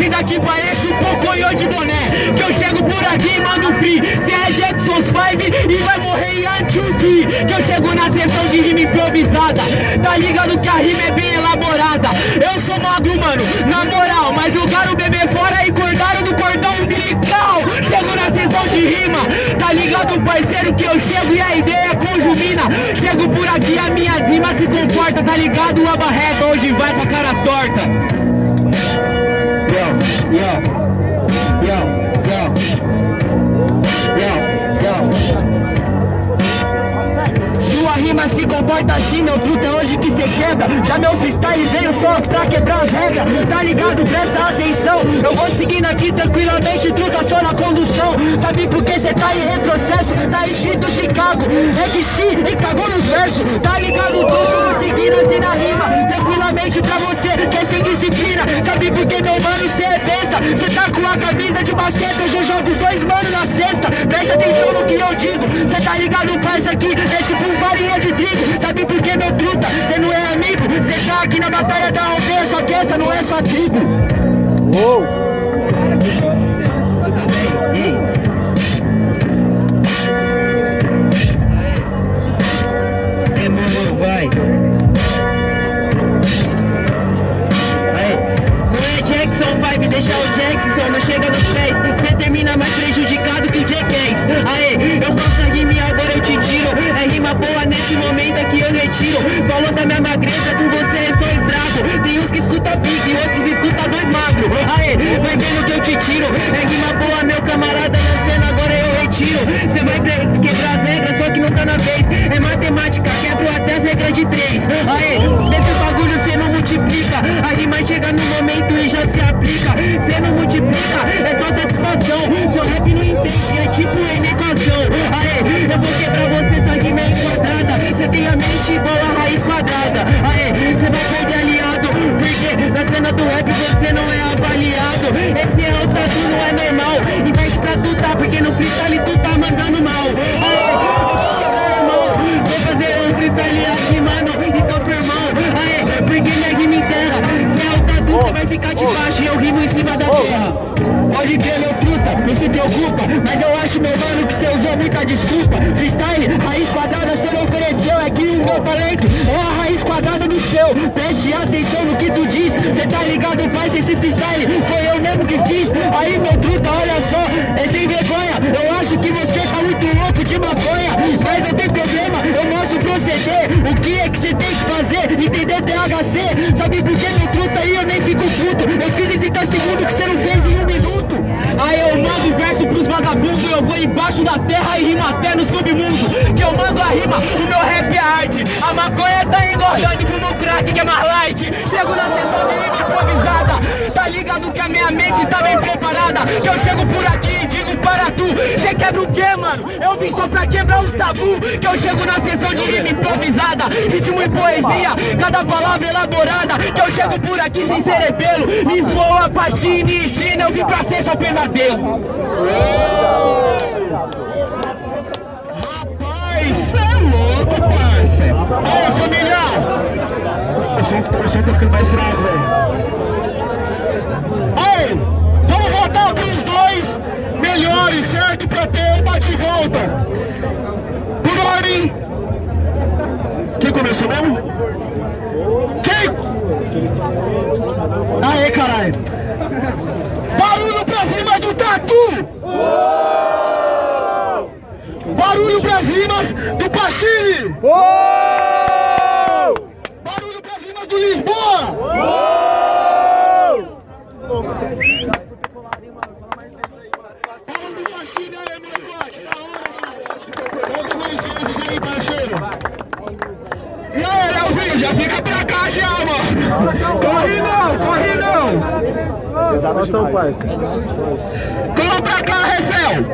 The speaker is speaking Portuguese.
Esse daqui parece um pocoyo de boné. Que eu chego por aqui e mando free. Cê é Jackson's 5 e vai morrer em Antuki. Que eu chego na sessão de rima improvisada. Tá ligado que a rima é bem elaborada. Eu sou magro, mano, na moral. Mas jogaram o bebê fora e cortaram do cordão umbilical. Chego na sessão de rima. Tá ligado, parceiro, que eu chego e a ideia conjumina. Chego por aqui, a minha rima se comporta. Tá ligado, a barreta hoje vai pra cara torta. Sua rima se comporta assim, meu truta é hoje que cê quebra Já meu freestyle veio só pra quebrar as regras Tá ligado? Presta atenção Eu vou seguindo aqui tranquilamente, truta só na condução Sabe por que cê tá em retrocesso? Tá escrito Chicago É que Xi e cagou nos versos Tá ligado, truta? Vou seguindo assim na rima Tranquilamente pra você que é sem disciplina cê é besta? Cê tá com a camisa de basquete eu jogo os dois mano na cesta Presta atenção no que eu digo Cê tá ligado, parça, aqui é tipo farinha de trigo Sabe por que meu truta? Cê não é amigo Cê tá aqui na batalha da aldeia Só que essa não é sua tribo Uou! Que tiro. É rima boa, meu camarada, na agora eu retiro. Cê vai quebrar as regras, só que não tá na vez. É matemática, quebro até as regras de três. Aê, nesse bagulho cê não multiplica. A rima chega no momento e já se aplica. Cê não multiplica, é só satisfação. Seu rap não entende, é tipo em equação. Aê, eu vou quebrar você, sua rima é enquadrada. Cê tem a mente igual a raiz quadrada. Aê, cê vai perder aliado. Do rap você não é avaliado. Esse é o tatu, não é normal. Investe pra tu tá, porque no freestyle tu tá mandando mal. Eu vou fazer um freestyle aqui, mano. Então, firmão. Aê, porque minha rima enterra. Se é o tatu, você vai ficar de baixo e eu rimo em cima da terra. Pode crer, meu truta, não se preocupa. Mas eu acho, meu mano, que você usou muita desculpa. Freestyle, raiz quadrada, você não ofereceu. É que o meu talento é a raiz quadrada do seu. Preste atenção no que tu diz. Esse freestyle foi eu mesmo que fiz. Aí, meu truta, olha só, é sem vergonha. Eu acho que você tá muito louco de maconha. Mas não tem problema, eu mostro proceder. O que é que você tem que fazer? Entender THC. Sabe por que, meu truta, aí eu nem fico puto. Eu fiz em 30 segundos que você não fez em um minuto. Aí eu mando verso pros vagabundos, eu vou embaixo da terra e rimo até no submundo. Que eu mando a rima, o meu rap é arte. A maconha tá engordando e crack que é mais light. Chego na sessão de rima improvisada. Tá ligado que a minha mente tá bem preparada. Que eu chego por aqui e digo para tu. Cê quebra o quê, mano? Eu vim só pra quebrar os tabu. Que eu chego na sessão de rima improvisada. Ritmo e poesia, cada palavra elaborada. Que eu chego por aqui sem cerebelo. Lisboa, Pachine e China, eu vim pra ser seu pesadelo. Rapaz, é louco, parça. Ô, família! Eu sinto, eu sinto ficando mais fraco, velho. Ei, vamos voltar pros dois melhores, certo? Pra ter um bate-volta. Por ordem. Quem começou mesmo? Quem? Aê, caralho. Barulho pras rimas do Tatu! Barulho pras rimas do Pachine! Barulho pras rimas do Lisboa! Pachine aí, molecote! Da hora, mais vezes aí, parceiro! E aí, Leozinho, já fica pra cá já, mano! Corre não, corre não! Exato, parça. Cola pra cá, Refel!